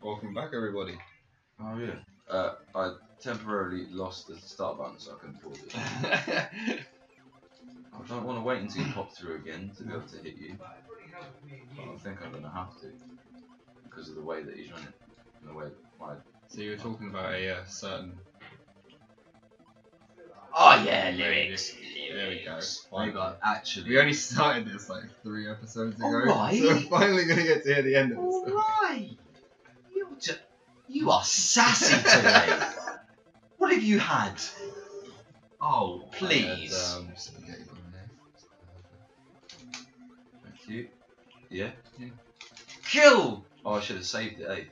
Welcome back, everybody. Oh yeah. Uh, I temporarily lost the start button, so I couldn't pause it. I don't want to wait until you pop through again to be able to hit you. But I think I'm gonna have to because of the way that he's running, and the way that my. So you were talking about a uh, certain. Oh yeah, lyrics, There we go. Maybe I actually. We only started this like three episodes ago, Alright. so we're finally gonna get to hear the end of this. Alright! You, ju- you are sassy today! what have you had? Oh, please. I had, um, spaghetti bolognese. Thank you. Yeah? Yeah. Kill! Oh, I should have saved it, eh?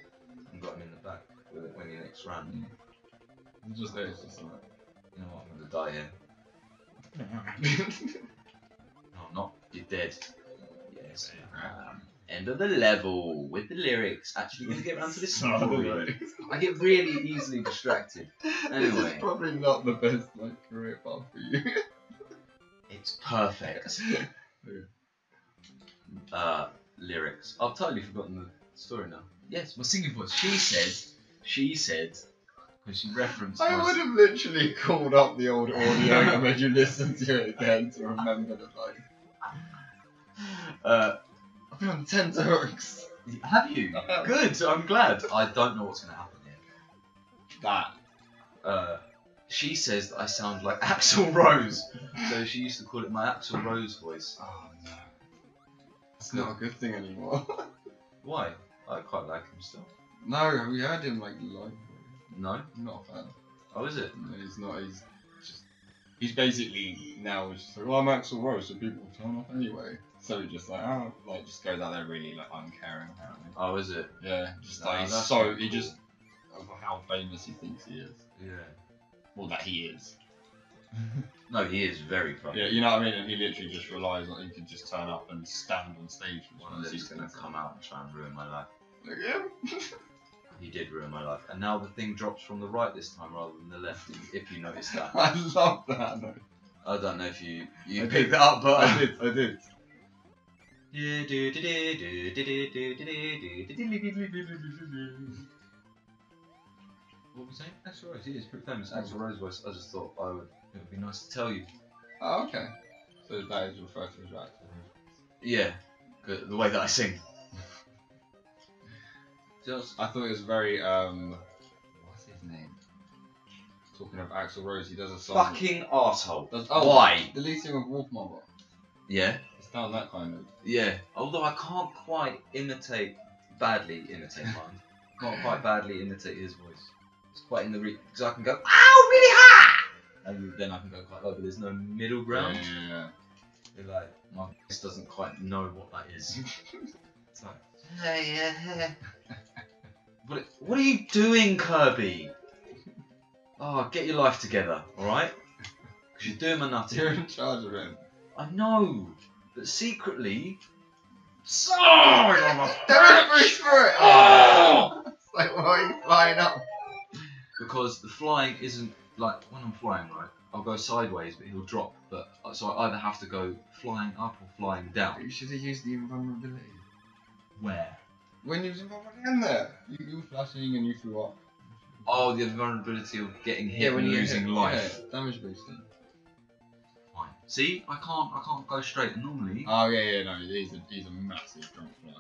And got him in the back with it when he next ran. It's just there, it's just like. You know what? I'm gonna die here. No, I'm not. You're dead. Yes. Um, end of the level with the lyrics. Actually, gonna get around to this story. I get really easily distracted. This Anyway. is probably not the best like career path for you. It's perfect. uh, lyrics. I've totally forgotten the story now. Yes, my singing voice. She said. She said. Because she referenced. I would have literally called up the old audio and made you listen to it again to remember the line. Uh, I've been on tenterhooks. have you? Good. I'm glad. I don't know what's gonna happen here. That. Uh, she says that I sound like Axl Rose. so she used to call it my Axl Rose voice. Oh no. It's not a good thing anymore. Why? I quite like him still. no, we heard him like live. No. I'm not a fan. Oh, is it? No, he's not. He's just. He's basically now just like, well, I'm Axl Rose, so people will turn off anyway. So he just like, oh, like just goes out there really like uncaring apparently. Oh, is it? Yeah, just like he's that's so he cool. just of how famous he thinks he is. Yeah. Well, that he is. No, he is very funny. Yeah, you know what I mean. And he literally just relies on he can just turn up and stand on stage. One of them is gonna come out and try and ruin my life. Him. He did ruin my life, and now the thing drops from the right this time rather than the left. If you noticed that, I love that. I don't know if you you I picked did. it up, but I did. I did. What was that? Axl Rose. He is pretty famous. Axl Rose voice. I just thought I would. It would be nice to tell you. Oh, okay. So that is referred to as your Axl Yeah, the way that I sing. Just I thought it was very um. What's his name? Talking of Axl Rose, he does a song. fucking asshole. Does, oh, Why? The lead singer of Wolfmother. Yeah, That kind of. yeah. Although I can't quite imitate badly imitate mine. can't quite badly imitate his voice. It's quite in the re because I can go ow really high, and then I can go quite low, but there's no middle ground. Yeah, yeah, You're like my voice doesn't quite know what that is. it's like hey yeah. hey." What what are you doing, Kirby? Oh, get your life together, all right? Because you're doing my yeah. nothing. You're in charge of him. I know, but secretly. So Don't reach for it! Oh! It's like, why are you flying up? because the flying isn't like when I'm flying, right? I'll go sideways, but he'll drop. But so I either have to go flying up or flying down. You should have used the invulnerability. Where? When you was in there, you, you were flashing and you flew up. Oh, the vulnerability of getting hit and losing life. Yeah, damage boosting. Fine. See, I can't, I can't go straight. And normally, Oh yeah, yeah, no, he's a he's a massive drunk flyer.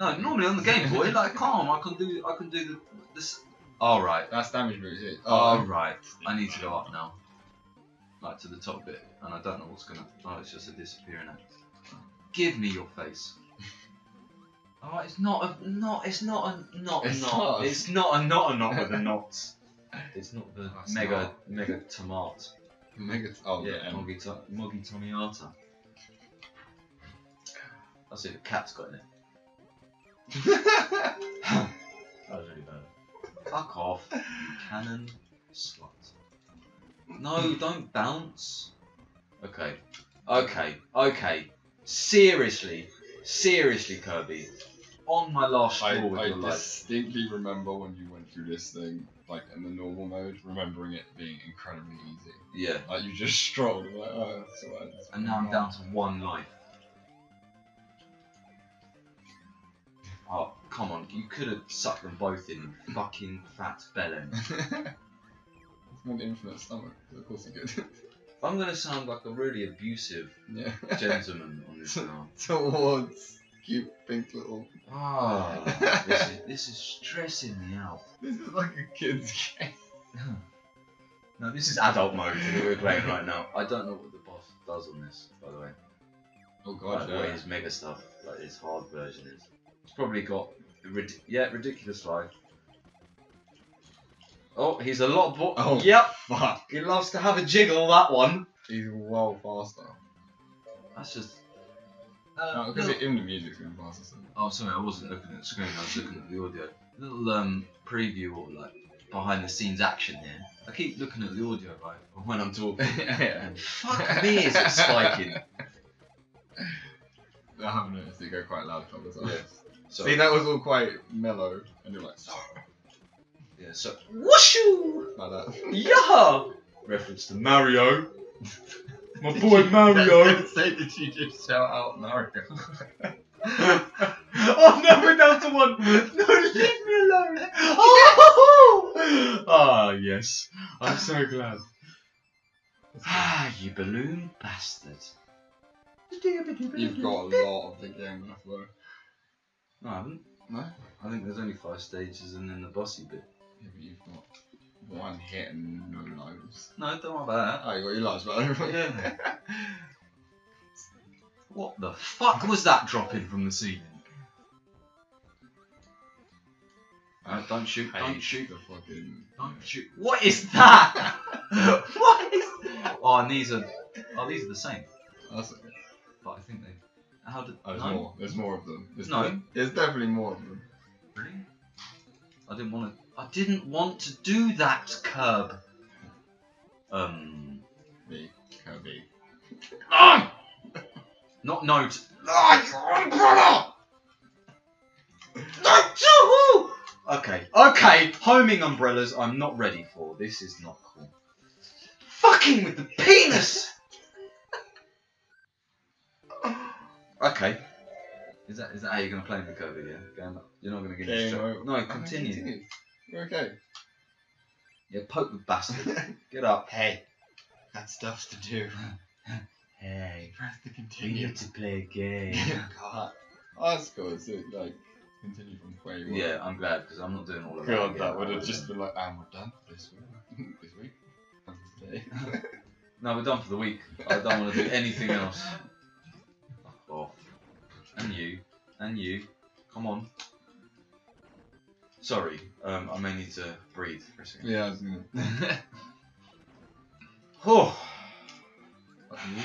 no, normally on the Game Boy, like calm, I can do, I can do the this. All right. That's damage boost. It. Oh, All right. I need to go up now, like to the top bit, and I don't know what's gonna. Oh, it's just a disappearing act. Give me your face. Oh, it's not a not. It's not a not a It's knot. not. It's not a not a knot with a knot. It's not the That's mega mega tomat. Mega. Oh yeah, moggy to- moggy tomiata. That's it. The cat's got in it. That was really bad. Fuck off, you cannon slut. No, don't bounce. Okay, okay, okay. Seriously, seriously, Kirby. On my last I, straw I your life. distinctly remember when you went through this thing, like in the normal mode, remembering it being incredibly easy. Yeah, Like you just strolled, like, oh, that's alright. that's and now I'm fine." down to one life. Oh, come on, you could have sucked them both in fucking fat bellend. it's an infinite stomach. Of course he could. I'm gonna sound like a really abusive yeah. gentleman on this now. Towards cute pink little. Ah, this is this is stressing me out. This is like a kid's game. No, this is adult mode that we're playing right now. I don't know what the boss does on this, by the way. Oh Like god, what yeah. his mega stuff, like his hard version is. It's probably got rid- yeah ridiculous life. Oh, he's a lot bo- Oh. Yep, Fuck. he loves to have a jiggle. That one. He's well faster. That's just. No, Uh, because little- in the music's going faster. So. Oh, sorry, I wasn't looking at the screen. I was looking at the audio. Little um preview or like behind the scenes action here. I keep looking at the audio right when I'm talking. yeah. And fuck me, is it spiking? I haven't noticed it go quite loud a couple of times. Yeah. So, See, that was all quite mellow, and you're like, sorry, yeah, so whooshu, like that. yeah. Reference to Mario. My boy you, Mario. Say, did you just shout out Mario? oh no, we're down to one. No, leave me alone. Oh, ah, yes. I'm so glad. Ah, you balloon bastard. You've got a lot of the game left though. No, I haven't. No? I think there's only five stages and then the bossy bit. Yeah, but you've got one hit and no lives. No, don't worry about that. Oh, you got your lives back. Yeah. what the fuck was that dropping from the ceiling? Uh, don't shoot, don't shoot, the fucking. don't shoot. What is that? what is Oh, and these are. Oh, these are the same. That's okay. But I think they. How did. Oh, there's no? more. There's more of them. There's No. There's definitely more of them. Really? I didn't want to. I didn't want to do that, Curb. Um. Me, Kirby. No! Not note. Ah, your umbrella! No! Okay, okay, homing umbrellas I'm not ready for. This is not cool. Fucking with the penis! okay. Is that is that how you're gonna play the Kirby? Yeah. You're not gonna get distracted. over. No, Oh, continue. You're okay. Yeah, poke the bastard. Get up. Hey, got stuff to do. Hey, Press the we continue. need to play a game. God. Oh, that's cool. So, uh, like, continue from where you were. yeah, I'm glad because I'm not doing all of that. God, again. that would have just been like, and we're done for this week. this week. And today. No, we're done for the week. I don't want to do anything else. Fuck off. And you. And you. Come on. Sorry, um, I may need to breathe for a second. yeah, I was gonna. Oh.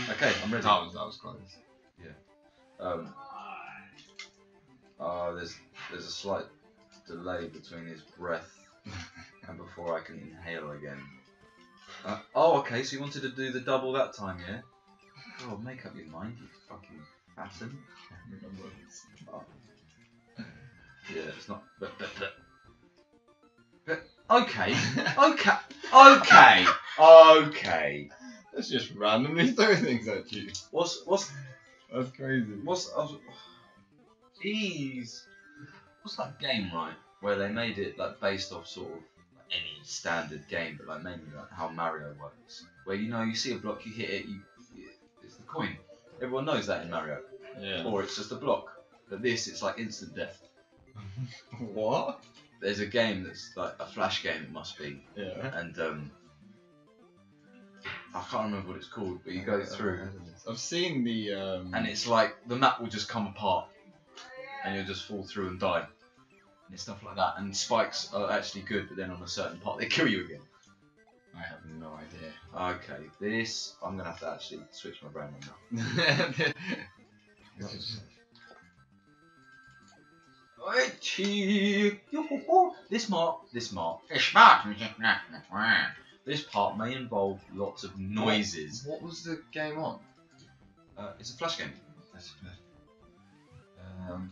Okay, I'm ready. That was, that was close. Um, uh, there's there's a slight delay between his breath and before I can inhale again. Uh, oh, okay. So you wanted to do the double that time, yeah? Oh, make up your mind, you fucking. Remember. Yeah, it's not. But, but, but. But okay, okay, okay, okay. Let's just randomly throw things at you. What's what's That's crazy. What's I was, Jeez. What's that game right? Where they made it like based off sort of any standard game, but like mainly like how Mario works. Where you know you see a block, you hit it, you it's the coin. Everyone knows that in Mario. Yeah. Or it's just a block. But this, it's like instant death. what? There's a game that's like a flash game, it must be, Yeah. and um, I can't remember what it's called, but you go through. I've seen the. Um, and it's like the map will just come apart and you'll just fall through and die. And it's stuff like that. And spikes are actually good, but then on a certain part they kill you again. I have no idea. Okay, this I'm gonna have to actually switch my brain on now. This is- This mark, this mark, this part, this part may involve lots of noises. What was the game on? Uh, it's a flash game. Um,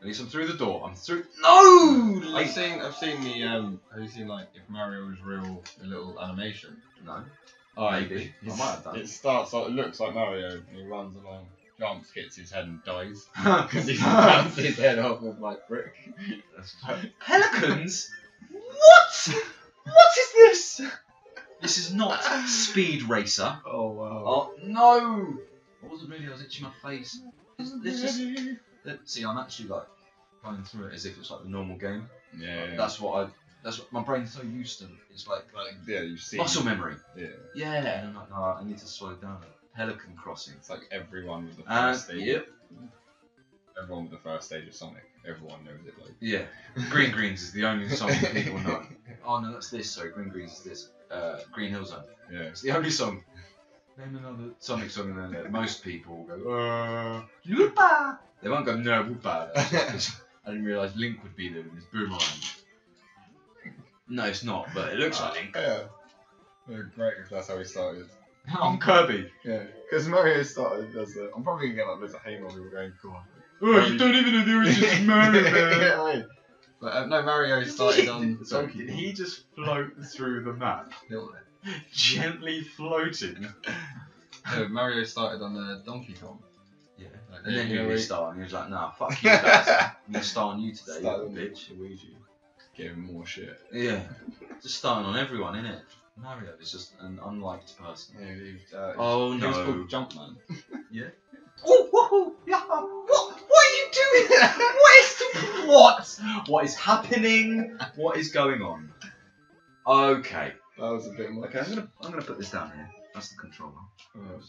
at least I'm through the door. I'm through. No! I've seen. I've seen the. Um, have you seen like if Mario was real, the little animation? No. Oh, Maybe. I might have done. It starts. Like, it looks like Mario. and He runs along. Jumps, hits his head, and dies because he bounced his head off of like brick. Pelicans? What? What is this? This is not Speed Racer. Oh wow. Oh no! I wasn't really. I was itching my face. It's, it's just. See, I'm actually like going through it as if it's like the normal game. Yeah. yeah. That's what I. That's what my brain's so used to. It's like like yeah, you see. muscle memory. Yeah. Yeah. And I'm like, no, I need to slow it down. Pelican Crossing. It's like everyone with the first And stage. yep. Everyone with the first stage of Sonic. Everyone knows it. Like. Yeah. Green Greens is the only song people know. Oh no, that's this. Sorry, Green Greens is this. Uh, Green Hill Zone. Yeah. It's the only song. Name another Sonic song, and then uh, most people will go, uh, Whoopa! They won't go, no, Whoopa. I didn't realise Link would be there with his boomerang. No, it's not, but it looks like Link. Yeah. Uh, great if that's how he started. I'm Kirby. Yeah. Because Mario started as a. I'm probably gonna get like loads of hate on people going, God. Oh, you don't even know there was just Mario, man. yeah, I mean, But uh, no, Mario started on So Donkey did Kong. he just float through the map? Gently floating? No, Mario started on uh, Donkey Kong. Yeah. Like, And then you you know, really he start, and he was like, nah, fuck you, Bowser. I'm gonna start on you today, you started little on bitch. Luigi. Give him more shit. Yeah. Just starting on everyone, innit? Mario is just an unliked person. Yeah, he, uh, Oh he was no. called Jumpman. Oh, whoa, yeah. What, what are you doing? what is what? What is happening? What is going on? Okay. That was a bit much. Okay, I'm gonna I'm gonna put this down here. That's the controller. Oh,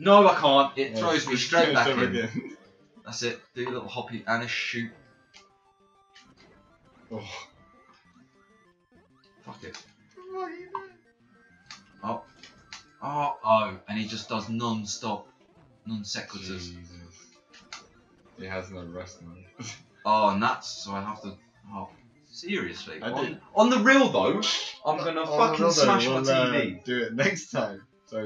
No, I can't. It yeah, throws me straight back in. again. That's it. Do a little hoppy and a shoot. Oh. Fuck it. Oh, oh, oh. and he just does non-stop, non-sequiturs. Jesus. He has no rest mode. Oh, and that's so I have to. Oh, seriously. I On, did- on the real though, I'm gonna fucking smash my uh, TV. do it next time. So